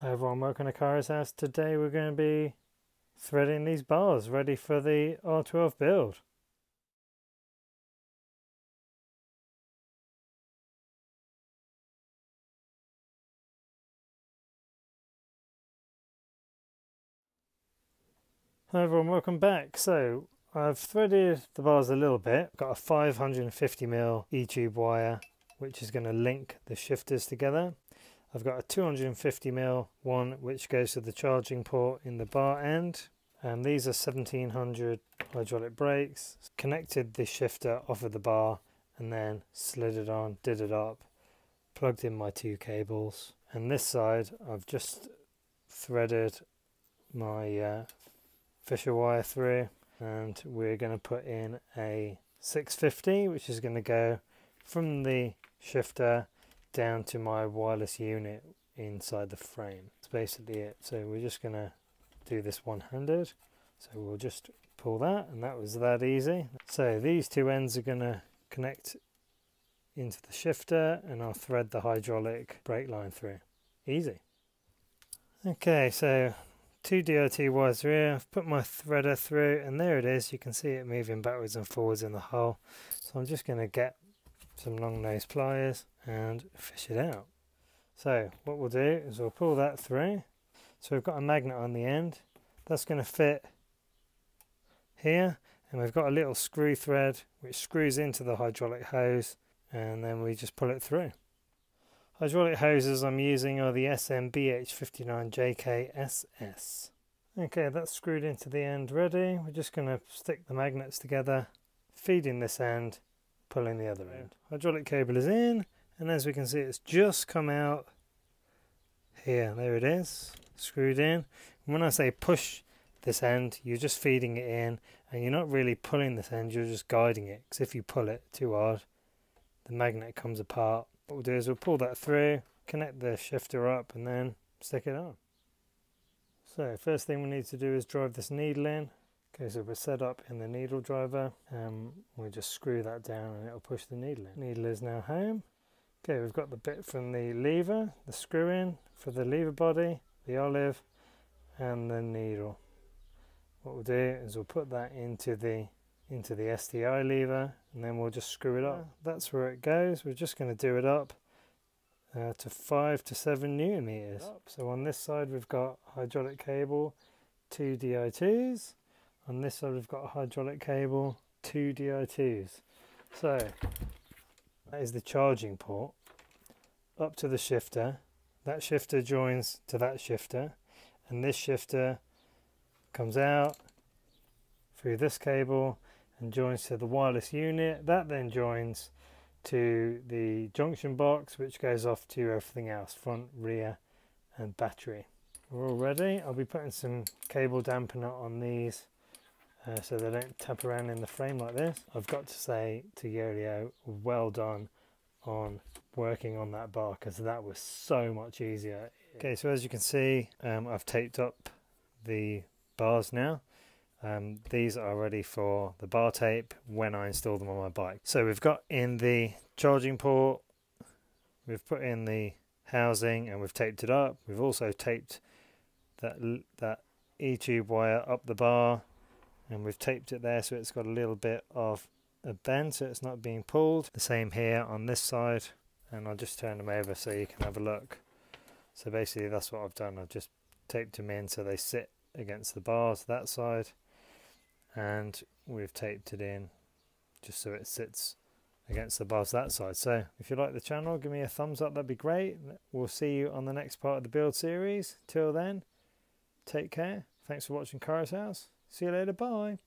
Hi everyone, welcome to Kyro's house. Today we're going to be threading these bars ready for the R12 build. Hi everyone, welcome back. So I've threaded the bars a little bit. Got a 550mm E-tube wire which is going to link the shifters together. I've got a 250mm one which goes to the charging port in the bar end and these are 1700 hydraulic brakes. Connected the shifter off of the bar and then slid it on, did it up, plugged in my two cables and this side I've just threaded my uh, Fisher wire through and we're going to put in a 650 which is going to go from the shifter down to my wireless unit inside the frame. That's basically it. So we're just going to do this one-handed. So we'll just pull that and that was that easy. So these two ends are going to connect into the shifter and I'll thread the hydraulic brake line through. Easy. Okay, so two DOT wires here. I've put my threader through and there it is. You can see it moving backwards and forwards in the hole. So I'm just going to get some long nose pliers and fish it out. So what we'll do is we'll pull that through. So we've got a magnet on the end. That's going to fit here and we've got a little screw thread which screws into the hydraulic hose and then we just pull it through. Hydraulic hoses I'm using are the SMBH59JKSS. Okay, that's screwed into the end ready. We're just going to stick the magnets together, feeding this end, pulling the other end. Hydraulic cable is in and as we can see it's just come out here. There it is screwed in. And when I say push this end you're just feeding it in and you're not really pulling this end you're just guiding it because if you pull it too hard the magnet comes apart. What we'll do is we'll pull that through connect the shifter up and then stick it on. So first thing we need to do is drive this needle in Okay, so we're set up in the needle driver. Um, we just screw that down and it'll push the needle in. Needle is now home. Okay, we've got the bit from the lever, the screw in for the lever body, the olive, and the needle. What we'll do is we'll put that into the into the STI lever and then we'll just screw it up. That's where it goes. We're just going to do it up uh, to 5 to 7 newton meters. So on this side we've got hydraulic cable, two Di2s. On this side we've got a hydraulic cable, two Di2s. So that is the charging port up to the shifter. That shifter joins to that shifter. And this shifter comes out through this cable and joins to the wireless unit. That then joins to the junction box which goes off to everything else front rear and battery. We're all ready. I'll be putting some cable dampener on these uh, so they don't tap around in the frame like this. I've got to say to Yoeleo, well done on working on that bar because that was so much easier. Okay, so as you can see, um, I've taped up the bars now. Um, these are ready for the bar tape when I install them on my bike. So we've got in the charging port, we've put in the housing and we've taped it up. We've also taped that that E-tube wire up the bar and we've taped it there so it's got a little bit of a bend so it's not being pulled. The same here on this side and I'll just turn them over so you can have a look. So basically that's what I've done. I've just taped them in so they sit against the bars that side and we've taped it in just so it sits against the bars that side. So if you like the channel give me a thumbs up that'd be great. We'll see you on the next part of the build series. Till then take care. Thanks for watching Kyro's House. See you later. Bye.